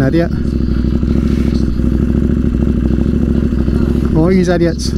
fucking idiot. All these idiots.